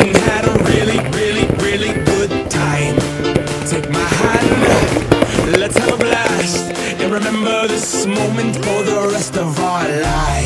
and had a really, really, really good time. Take my hand, let's have a blast, and remember this moment for the rest of our lives.